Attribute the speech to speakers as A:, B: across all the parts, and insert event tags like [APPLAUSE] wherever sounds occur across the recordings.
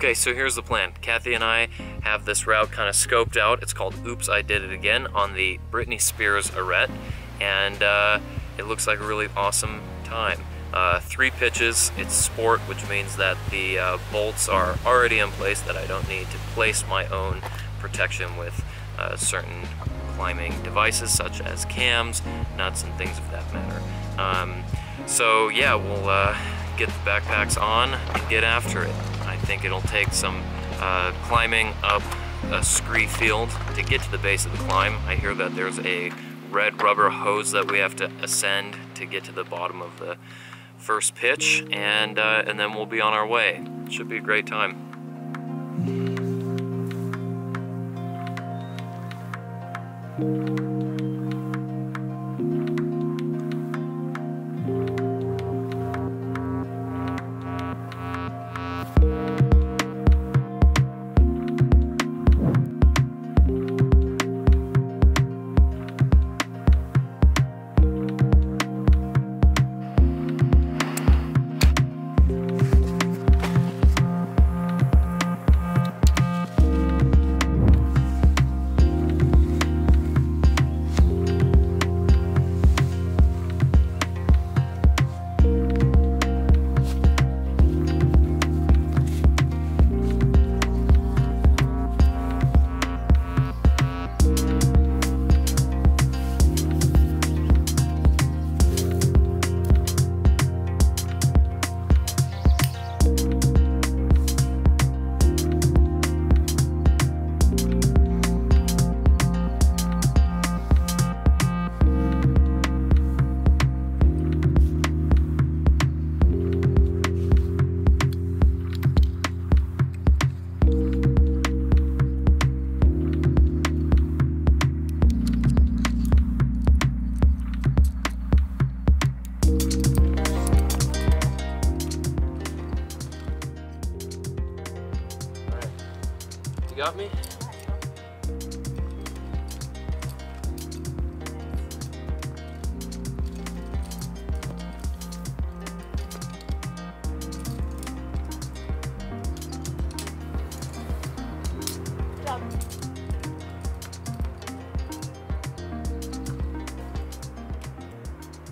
A: Okay, so here's the plan. Cathy and I have this route kind of scoped out. It's called Oops, I Did It Again on the Britney Spears Arete, and uh, it looks like a really awesome time. Uh, three pitches, it's sport, which means that the uh, bolts are already in place, that I don't need to place my own protection with uh, certain climbing devices such as cams, nuts, and things of that matter. Um, so yeah, we'll uh, get the backpacks on and get after it. I think it'll take some uh, climbing up a scree field to get to the base of the climb. I hear that there's a red rubber hose that we have to ascend to get to the bottom of the first pitch, and, uh, and then we'll be on our way. Should be a great time. You got me?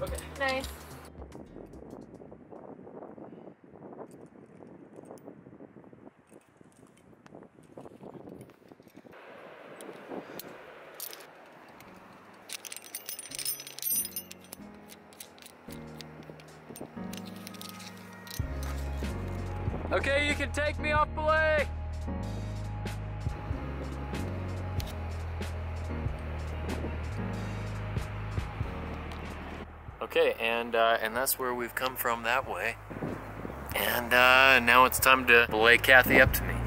A: Okay.
B: Nice.
A: Okay, you can take me off belay. Okay, and uh, and that's where we've come from that way. And uh, now it's time to belay Cathy up to me.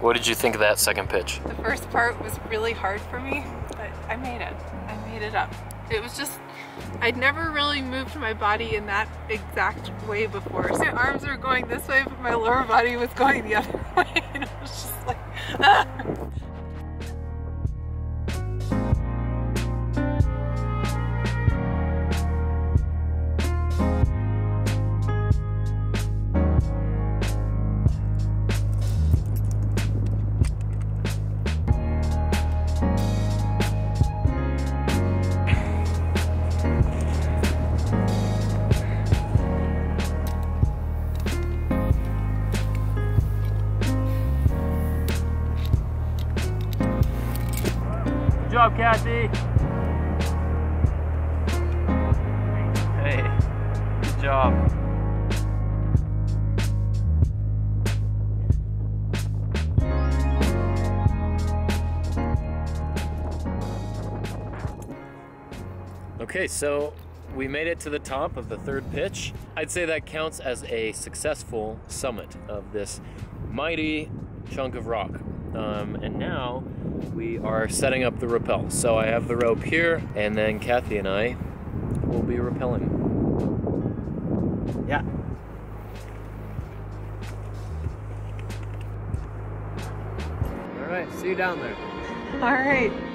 A: What did you think of that second pitch?
B: The first part was really hard for me, but I made it. I made it up. It was just, I'd never really moved my body in that exact way before. So my arms were going this way, but my lower body was going the other [LAUGHS] way. And it was just like, [LAUGHS] ah.
A: Job, Cathy. Hey, good job. Okay, so we made it to the top of the third pitch. I'd say that counts as a successful summit of this mighty chunk of rock. Um, and now we are setting up the rappel. So I have the rope here, and then Cathy and I will be rappelling. Yeah. All right, see you down there.
B: All right.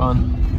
A: Fun.